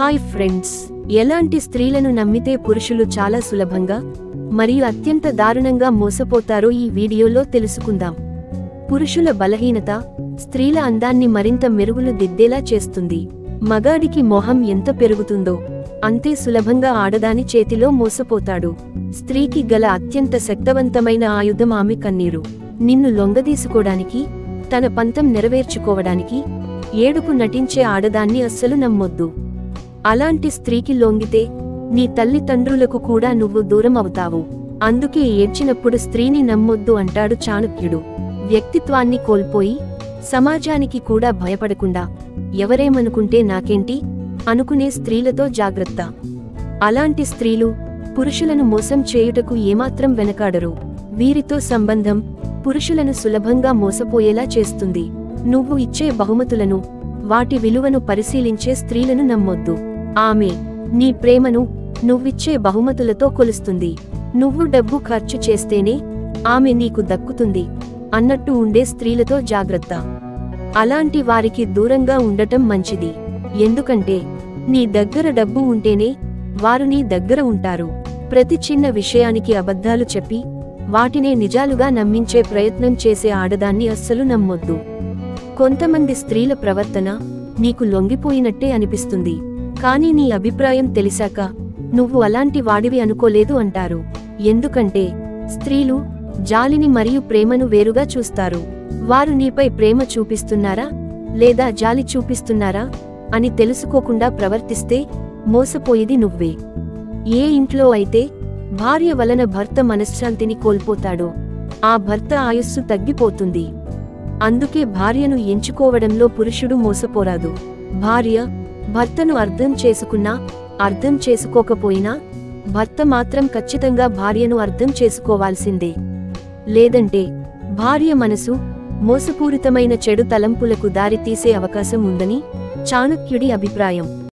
Hi friends ఎలాంటి స్త్రీలను నమ్మితే పురుషులు చాలా సులభంగా మరియు అత్యంత దారుణంగా మోసపోతారో ఈ వీడియోలో తెలుసుకుందాం. పురుషుల బలహీనత స్త్రీల అందాన్ని మరింత మెరుగులు దిద్దేలా చేస్తుంది. మగాడికి మొహం ఎంత పెరుగుతుందో అంతే సులభంగా ఆడదాని చేతిలో మోసపోతాడు. స్త్రీకి గల అత్యంత శక్తవంతమైన ఆయుధం ఆమె కన్నీరు. నిన్ను లొంగదీసుకోవడానికి తన పంతం నెరవేర్చుకోవడానికి ఏడుపు నటించే ఆడదాన్ని అస్సలు నమ్మొద్దు. అలాంటి స్త్రీకి లొంగితే నీ తల్లిదండ్రులకు కూడా నువ్వు దూరం అవుతావు అందుకే ఏడ్చినప్పుడు స్త్రీని నమ్మొద్దు అంటాడు చాణక్యుడు. వ్యక్తిత్వాన్ని కోల్పోయి సమాజానికి కూడా భయపడకుండా ఎవరేమనుకుంటే నాకేంటి? అనుకునే స్త్రీలతో జాగ్రత్త. అలాంటి స్త్రీలు పురుషులను మోసం చేయుటకు ఏమాత్రం వెనకాడరు. వీరితో సంబంధం పురుషులను సులభంగా మోసపోయేలా చేస్తుంది. నువ్వు ఇచ్చే బహుమతులను వాటి విలువను పరిశీలించే స్త్రీలను నమ్మొద్దు. ఆమె నీ ప్రేమను నువ్విచ్చే బహుమతులతో కొలుస్తుంది. నువ్వు డబ్బు ఖర్చు చేస్తేనే ఆమె నీకు దక్కుతుంది. అన్నట్టు ఉండే స్త్రీలతో జాగ్రత్త. అలాంటి వారికి దూరంగా ఉండటం మంచిది. ఎందుకంటే నీ దగ్గర డబ్బు ఉంటేనే వారు నీ దగ్గర ఉంటారు. ప్రతి చిన్న విషయానికి అబద్ధాలు చెప్పి వాటినే నిజాలుగా నమ్మించే ప్రయత్నం చేసే ఆడదాన్ని అస్సలు నమ్మొద్దు. కొంతమంది స్త్రీల ప్రవర్తన నీకు లొంగిపోయినట్టే అనిపిస్తుంది. కానీ నీ అభిప్రాయం తెలిసాక నువ్వు అలాంటి వాడివి అనుకోలేదు అంటారు. ఎందుకంటే స్త్రీలు జాలిని మరియు ప్రేమను వేరుగా చూస్తారు. వారు నీపై ప్రేమ చూపిస్తున్నారా? లేదా జాలి చూపిస్తున్నారా? అని తెలుసుకోకుండా ప్రవర్తిస్తే మోసపోయేది నువ్వే. ఏ ఇంట్లో అయితే భార్య వలన భర్త మనశ్శాంతిని కోల్పోతాడో ఆ భర్త ఆయుస్సు తగ్గిపోతుంది. అందుకే భార్యను ఎంచుకోవడంలో పురుషుడు మోసపోరాదు. భార్య భర్తను అర్థం చేసుకున్నా అర్థం చేసుకోకపోయినా భర్త మాత్రం ఖచ్చితంగా భార్యను అర్థం చేసుకోవాల్సిందే. లేదంటే భార్య మనసు మోసపూరితమైన చెడు తలంపులకు దారితీసే అవకాశం ఉందని చాణక్యుడి అభిప్రాయం.